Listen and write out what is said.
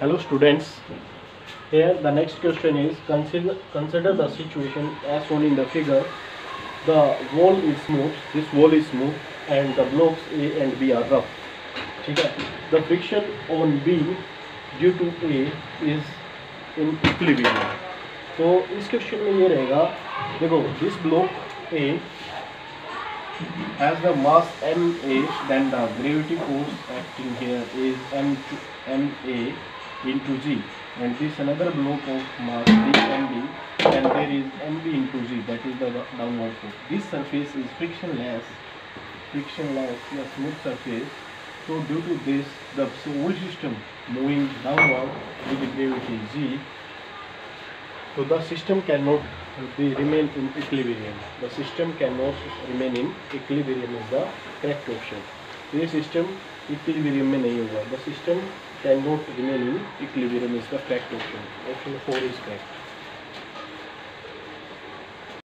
Hello students. Here the next question is consider consider the situation as shown in the figure. The wall is smooth. This wall is smooth and the blocks A and B are rough. ठीक है The friction on B due to A is in equilibrium. तो इस question में ये रहेगा देखो this block A has the mass ma then the gravity force acting here is m ma into G and this another block of mass m b, and there is mb into G that is the downward force. This surface is frictionless, frictionless, a smooth surface. So due to this the whole system moving downward with the gravity G so the system cannot be remain in equilibrium. The system cannot remain in equilibrium is the correct option. This system equilibrium में नहीं होगा। The system can not remain in equilibrium इसका correct option option four is correct